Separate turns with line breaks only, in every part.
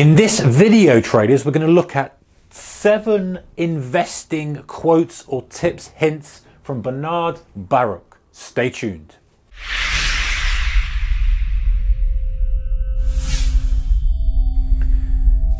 In this video, traders, we're going to look at seven investing quotes or tips, hints from Bernard Baruch. Stay tuned.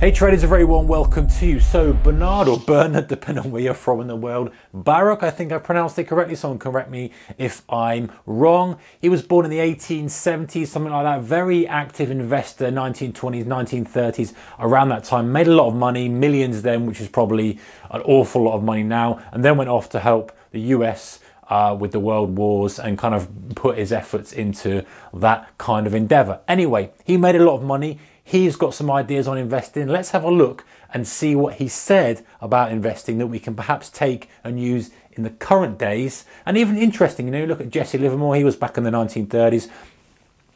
Hey traders, a very warm welcome to you. So Bernard or Bernard, depending on where you're from in the world, Baruch, I think I pronounced it correctly, someone correct me if I'm wrong. He was born in the 1870s, something like that. Very active investor, 1920s, 1930s, around that time. Made a lot of money, millions then, which is probably an awful lot of money now, and then went off to help the US uh, with the world wars and kind of put his efforts into that kind of endeavor. Anyway, he made a lot of money. He's got some ideas on investing. Let's have a look and see what he said about investing that we can perhaps take and use in the current days. And even interesting, you know, look at Jesse Livermore, he was back in the 1930s.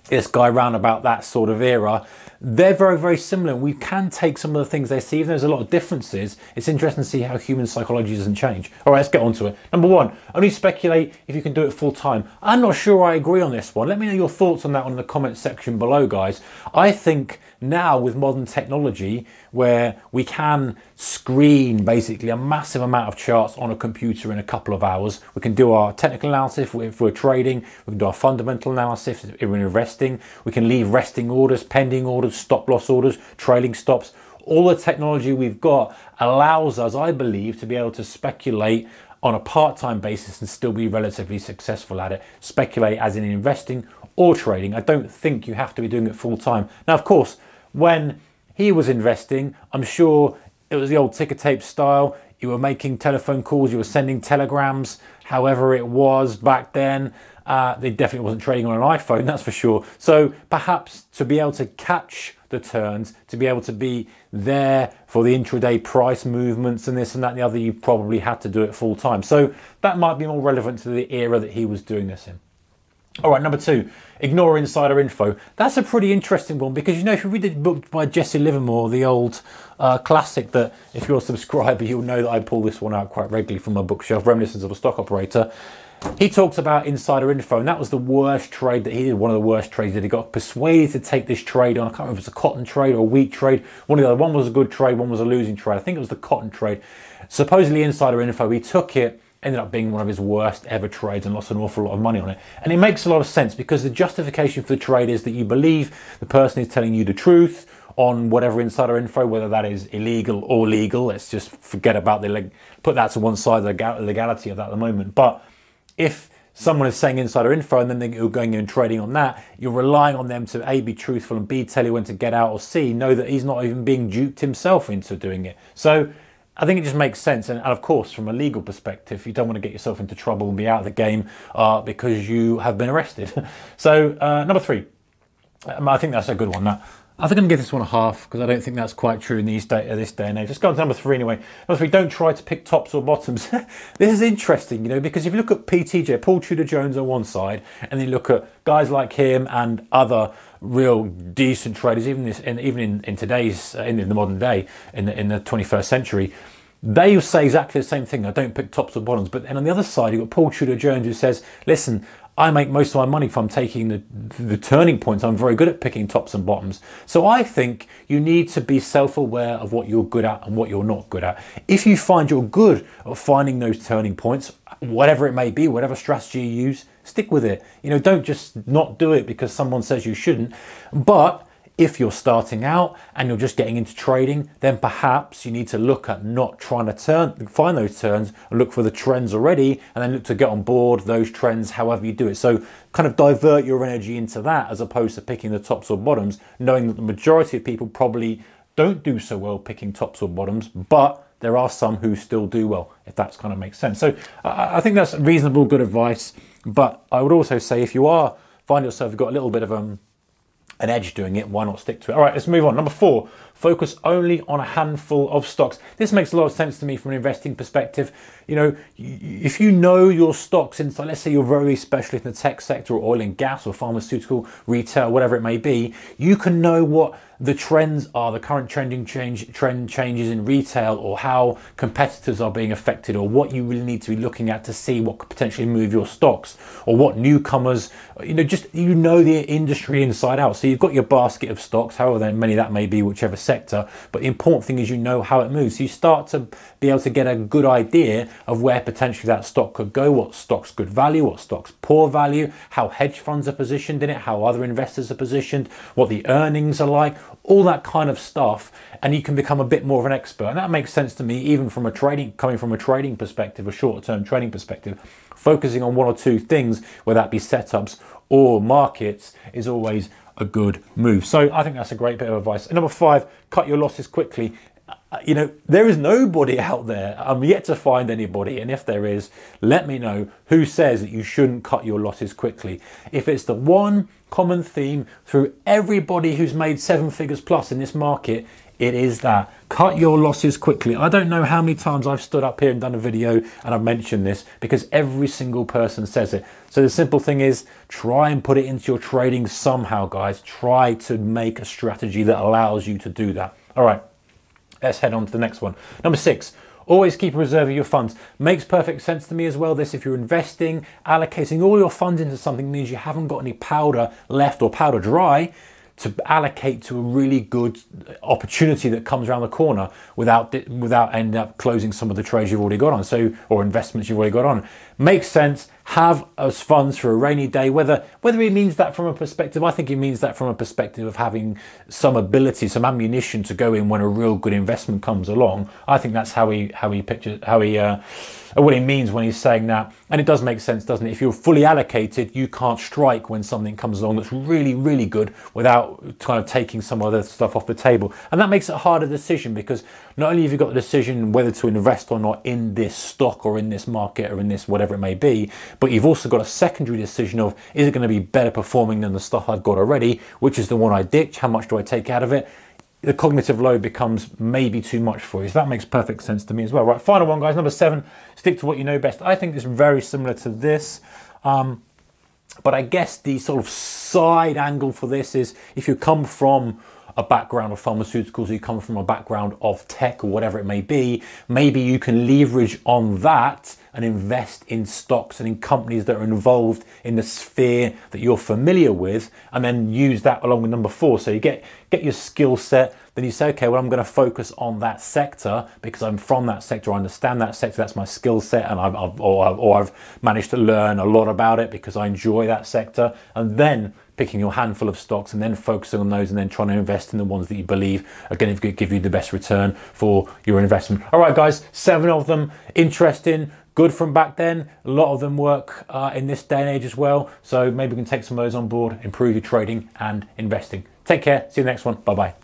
This guy around about that sort of era they're very, very similar. We can take some of the things they see, even there's a lot of differences. It's interesting to see how human psychology doesn't change. All right, let's get on to it. Number one, only speculate if you can do it full time. I'm not sure I agree on this one. Let me know your thoughts on that one in the comments section below, guys. I think now with modern technology, where we can screen basically a massive amount of charts on a computer in a couple of hours, we can do our technical analysis if we're trading, we can do our fundamental analysis if we're investing, we can leave resting orders, pending orders, stop loss orders, trailing stops. All the technology we've got allows us, I believe, to be able to speculate on a part-time basis and still be relatively successful at it. Speculate as in investing or trading. I don't think you have to be doing it full time. Now, of course, when he was investing, I'm sure it was the old ticker tape style. You were making telephone calls, you were sending telegrams, however it was back then. Uh, they definitely wasn't trading on an iPhone, that's for sure. So perhaps to be able to catch the turns, to be able to be there for the intraday price movements and this and that and the other, you probably had to do it full time. So that might be more relevant to the era that he was doing this in. All right, number two, ignore insider info. That's a pretty interesting one because you know if you read the book by Jesse Livermore, the old uh, classic that if you're a subscriber, you'll know that I pull this one out quite regularly from my bookshelf, Reminiscence of a Stock Operator. He talks about insider info, and that was the worst trade that he did. One of the worst trades that he got persuaded to take this trade on. I can't remember if it was a cotton trade or a wheat trade. One of the other. One was a good trade, one was a losing trade. I think it was the cotton trade. Supposedly insider info. He took it, ended up being one of his worst ever trades, and lost an awful lot of money on it. And it makes a lot of sense because the justification for the trade is that you believe the person is telling you the truth on whatever insider info, whether that is illegal or legal. Let's just forget about the leg- put that to one side, the legality of that at the moment. But if someone is saying insider info and then you're going in and trading on that, you're relying on them to A, be truthful and B, tell you when to get out or C, know that he's not even being duped himself into doing it. So I think it just makes sense. And, of course, from a legal perspective, you don't want to get yourself into trouble and be out of the game uh, because you have been arrested. so, uh, number three, um, I think that's a good one. That I think I'm going to give this one a half because I don't think that's quite true in these day, uh, this day and age. Let's go on to number three anyway. Number three, don't try to pick tops or bottoms. this is interesting, you know, because if you look at PTJ, Paul Tudor Jones on one side, and then you look at guys like him and other real decent traders, even this, in, even in, in today's, uh, in, in the modern day, in the, in the 21st century, they say exactly the same thing. I don't pick tops or bottoms. But then on the other side, you've got Paul Tudor Jones who says, listen, I make most of my money from taking the, the turning points. I'm very good at picking tops and bottoms. So I think you need to be self-aware of what you're good at and what you're not good at. If you find you're good at finding those turning points, whatever it may be, whatever strategy you use, stick with it. You know, don't just not do it because someone says you shouldn't. But if you're starting out and you're just getting into trading, then perhaps you need to look at not trying to turn, find those turns and look for the trends already and then look to get on board those trends however you do it. So kind of divert your energy into that as opposed to picking the tops or bottoms, knowing that the majority of people probably don't do so well picking tops or bottoms, but there are some who still do well, if that's kind of makes sense. So I think that's reasonable, good advice. But I would also say if you are find yourself you've got a little bit of um an edge doing it, why not stick to it? All right, let's move on. Number four, focus only on a handful of stocks. This makes a lot of sense to me from an investing perspective. You know, if you know your stocks inside, let's say you're very specialist in the tech sector or oil and gas or pharmaceutical, retail, whatever it may be, you can know what the trends are, the current trending change, trend changes in retail or how competitors are being affected or what you really need to be looking at to see what could potentially move your stocks or what newcomers, you know, just, you know the industry inside out. So you've got your basket of stocks, however many that may be, whichever sector. But the important thing is you know how it moves. So you start to be able to get a good idea of where potentially that stock could go, what stock's good value, what stock's poor value, how hedge funds are positioned in it, how other investors are positioned, what the earnings are like, all that kind of stuff. And you can become a bit more of an expert. And that makes sense to me, even from a trading, coming from a trading perspective, a shorter term trading perspective, focusing on one or two things, whether that be setups or markets, is always a good move. So I think that's a great bit of advice. And number five, cut your losses quickly. Uh, you know, there is nobody out there. I'm yet to find anybody. And if there is, let me know who says that you shouldn't cut your losses quickly. If it's the one common theme through everybody who's made seven figures plus in this market, it is that cut your losses quickly. I don't know how many times I've stood up here and done a video and I've mentioned this because every single person says it. So the simple thing is try and put it into your trading somehow, guys. Try to make a strategy that allows you to do that. All right, let's head on to the next one. Number six, Always keep a reserve of your funds. Makes perfect sense to me as well. This, if you're investing, allocating all your funds into something means you haven't got any powder left or powder dry to allocate to a really good opportunity that comes around the corner without without ending up closing some of the trades you've already got on so or investments you've already got on makes sense have as funds for a rainy day whether whether it means that from a perspective i think it means that from a perspective of having some ability some ammunition to go in when a real good investment comes along. I think that's how he how he pictures how he uh, what he means when he's saying that. And it does make sense doesn't it? If you're fully allocated you can't strike when something comes along that's really really good without kind of taking some other stuff off the table. And that makes it a harder decision because not only have you got the decision whether to invest or not in this stock or in this market or in this whatever it may be but you've also got a secondary decision of is it going to be better performing than the stuff I've got already, which is the one I ditch, how much do I take out of it? The cognitive load becomes maybe too much for you. So that makes perfect sense to me as well. Right, final one, guys. Number seven, stick to what you know best. I think it's very similar to this. Um, but I guess the sort of side angle for this is if you come from a background of pharmaceuticals, you come from a background of tech or whatever it may be, maybe you can leverage on that and invest in stocks and in companies that are involved in the sphere that you're familiar with, and then use that along with number four. So you get get your skill set, then you say, okay, well, I'm going to focus on that sector because I'm from that sector, I understand that sector, that's my skill set, and I've, I've or, or I've managed to learn a lot about it because I enjoy that sector, and then picking your handful of stocks and then focusing on those and then trying to invest in the ones that you believe are going to give you the best return for your investment. All right, guys, seven of them interesting good from back then. A lot of them work uh, in this day and age as well. So maybe we can take some of those on board, improve your trading and investing. Take care. See you next one. Bye bye.